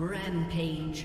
Rampage.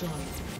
destroyed.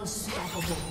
Unstoppable.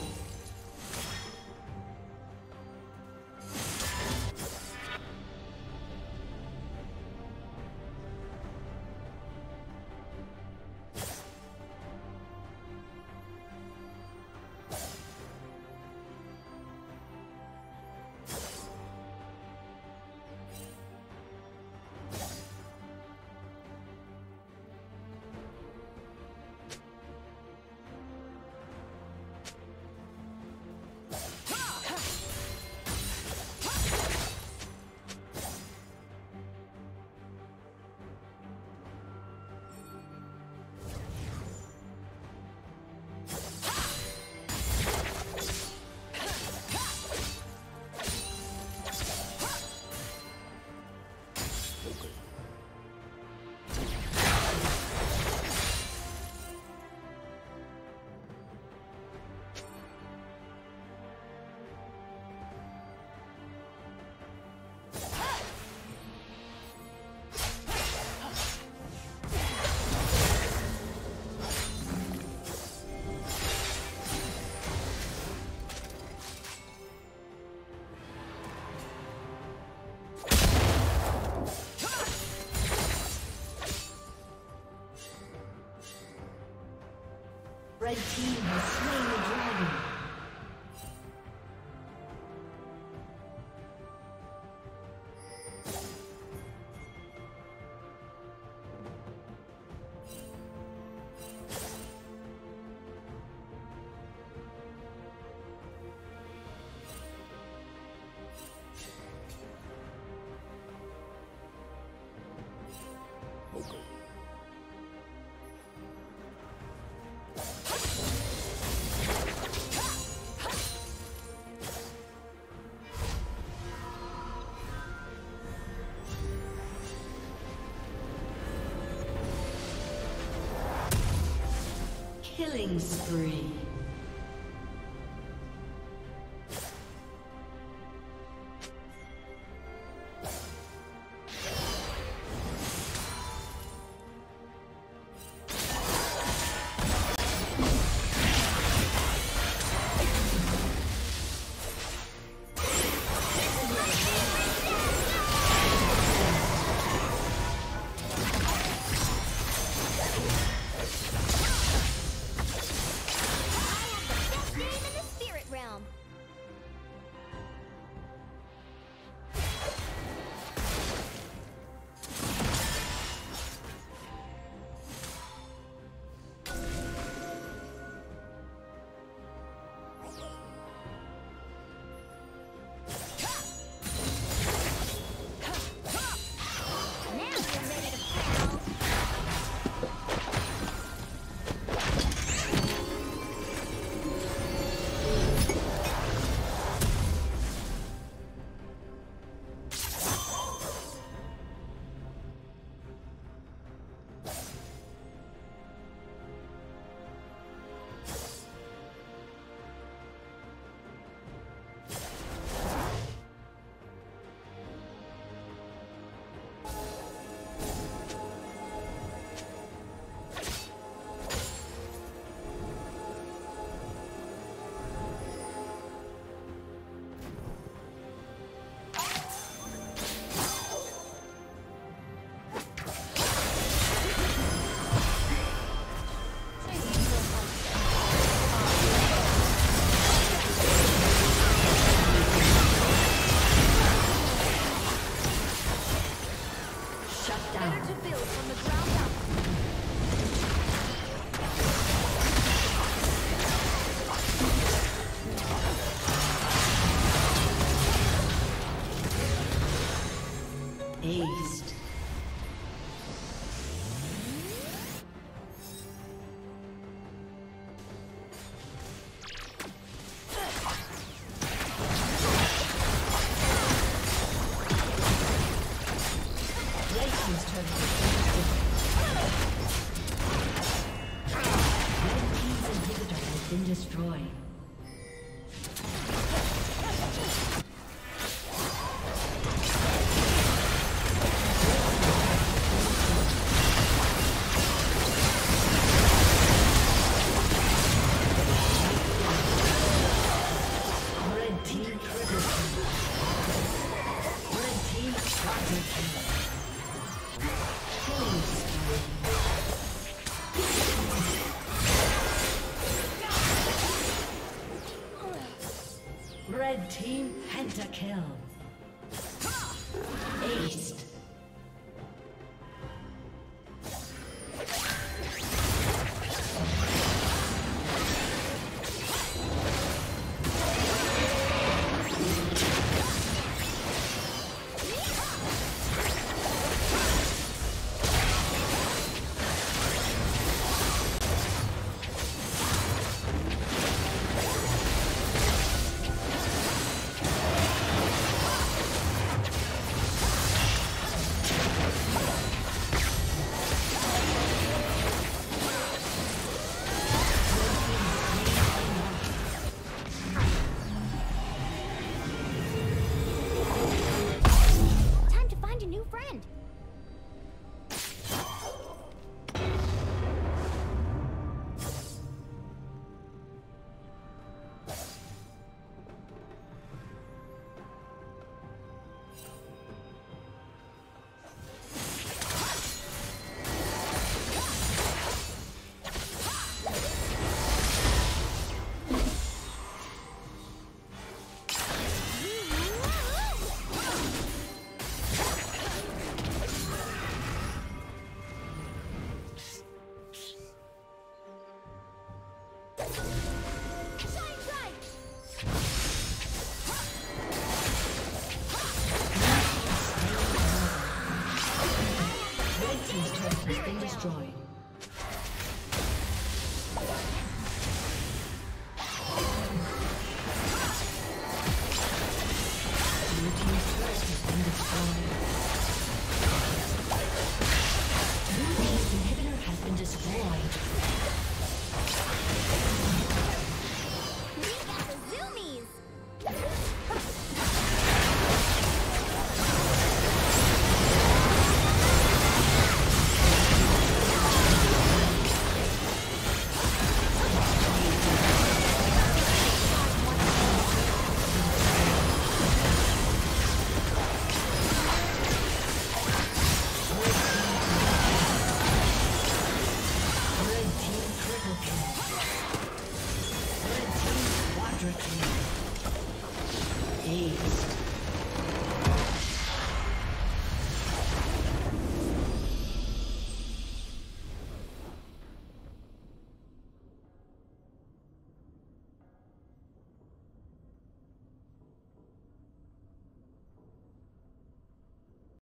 Red team Killing spree. Pentakill.